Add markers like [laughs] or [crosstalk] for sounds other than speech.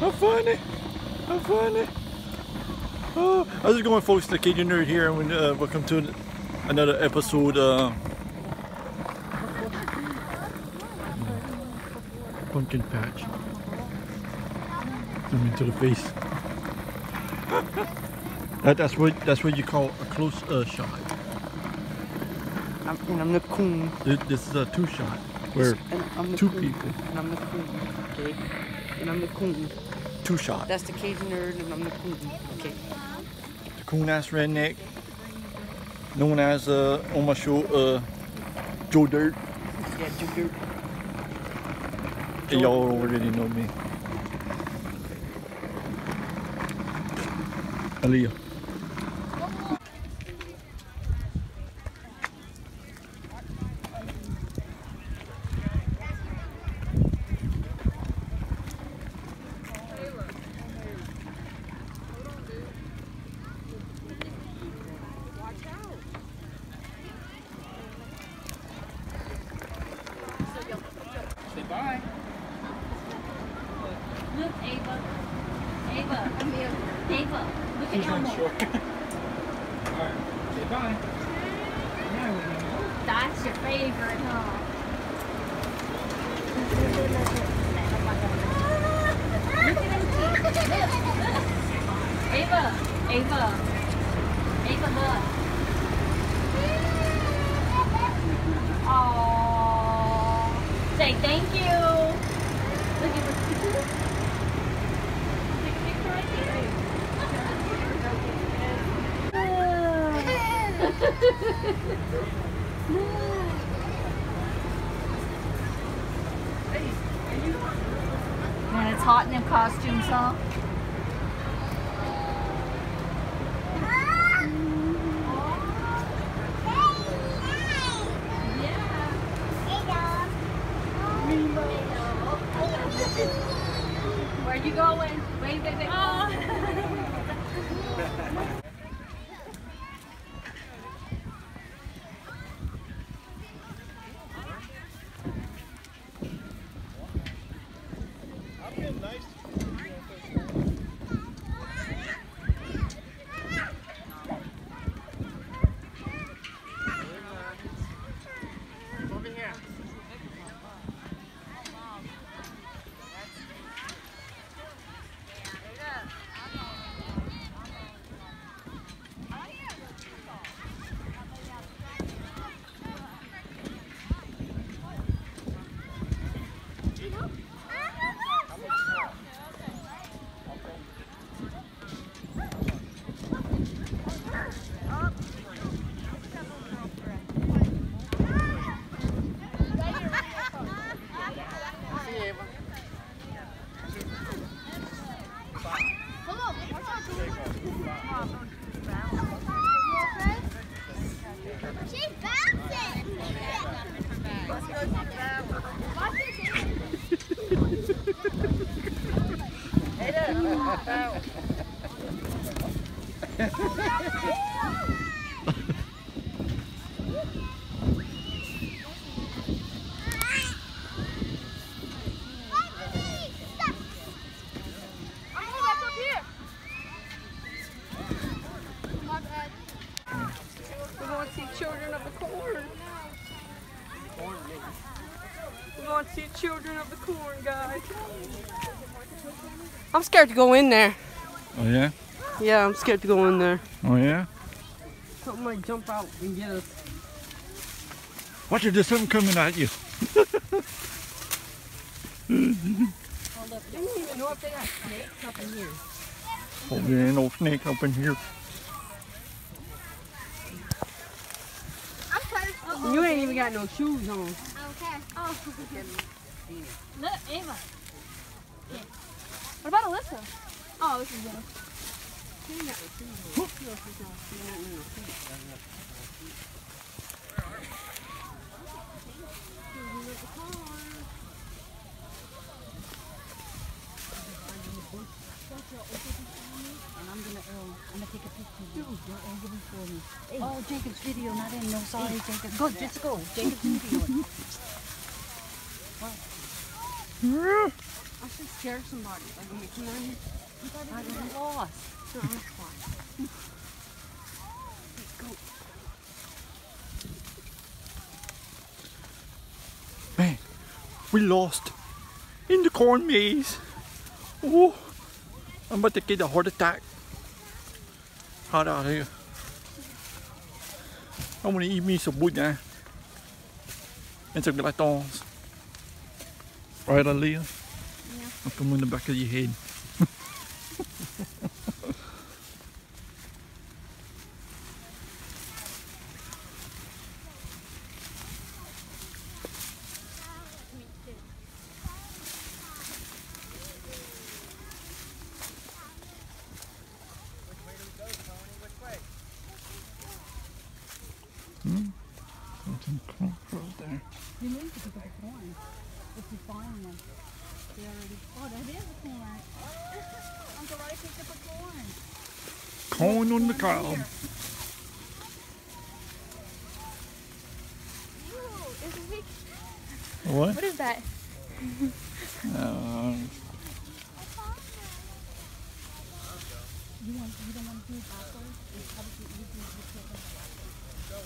How funny! How funny! Oh, how's it going, folks? The Cajun Nerd here, and uh, welcome to another episode. Uh, pumpkin patch. Zoom into the face. [laughs] that, that's what that's what you call a close uh, shot. I'm, and I'm the coon. This, this is a two shot where And I'm the two coon. people, And I'm the coon. Okay. And I'm the coon. two shot. That's the Cajun nerd, and I'm the coon. Okay. the coon ass redneck, known as uh, on my show uh, Joe Dirt. Yeah, Joe dirt. And y'all already know me. Aaliyah. Say bye. Look, Ava. Ava, come here. Ava, look at Elmo. Alright. Say bye. We're. That's your favorite, huh? Look at him. Ava, Ava. Ava, look. Aww. Say thank you. Look at Take a picture right here. Man, it's hot in them costumes, huh? Where you going? Wait, wait, wait. She's Children of the Corn. We're going to see Children of the Corn, guys. I'm scared to go in there. Oh yeah? Yeah, I'm scared to go in there. Oh yeah? Something might jump out and get us. Watch it, there's something coming at you. I don't even know if they got snakes up. Oh, there ain't no snake up in here. You ain't even got no shoes on. Okay. Oh. [laughs] Look, Ava. What about Alyssa? Oh, this is good. And I'm gonna, um, I'm gonna take a picture. Dude, you're angry for me. Oh, Jacob's video, not in. No, sorry, Jacob. Go, just go. Jacob's video. [laughs] I should scare somebody. Like, I'm can I? I got lost. No, I'm fine. Go. Man, we lost in the corn maze. Oh, I'm about to get a heart attack. Hot out here. I want to eat me some boudin. And some gratons. Right, Aaliyah? Yeah. I'll come in the back of your head. Some crossroads there. You need to pick up a corn. If you find one already. Oh, that is a corn. Uncle Roddy picked up a corn. Corn on the cob. What? What is that? uh, you, want, you don't want to do it backwards? It's easier to it. Oh.